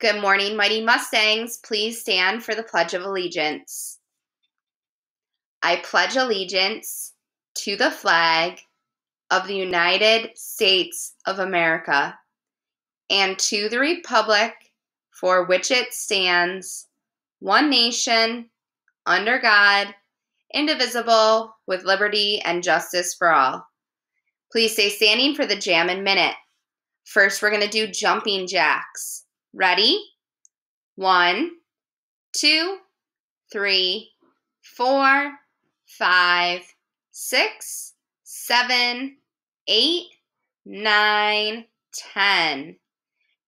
Good morning, Mighty Mustangs. Please stand for the Pledge of Allegiance. I pledge allegiance to the flag of the United States of America and to the Republic for which it stands, one nation, under God, indivisible, with liberty and justice for all. Please stay standing for the jam Jammin' Minute. First, we're going to do jumping jacks. Ready? One, two, three, four, five, six, seven, eight, nine, ten.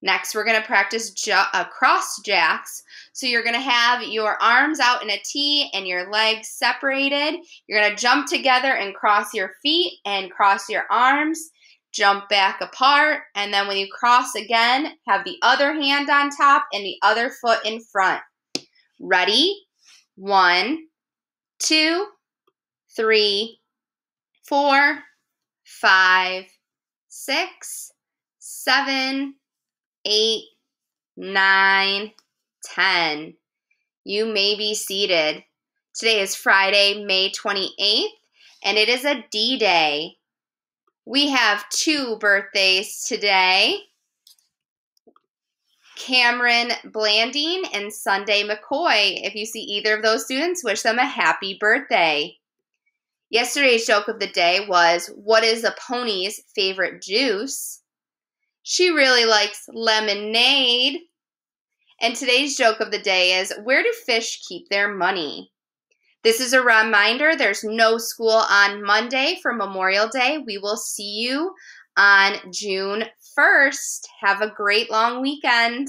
Next, we're going to practice uh, cross jacks. So you're going to have your arms out in a T and your legs separated. You're going to jump together and cross your feet and cross your arms. Jump back apart. And then when you cross again, have the other hand on top and the other foot in front. Ready? One, two, three, four, five, six, seven, eight, nine, ten. You may be seated. Today is Friday, May 28th, and it is a D Day. We have two birthdays today. Cameron Blanding and Sunday McCoy. If you see either of those students, wish them a happy birthday. Yesterday's joke of the day was What is a pony's favorite juice? She really likes lemonade. And today's joke of the day is Where do fish keep their money? This is a reminder there's no school on Monday for Memorial Day. We will see you on June 1st. Have a great long weekend.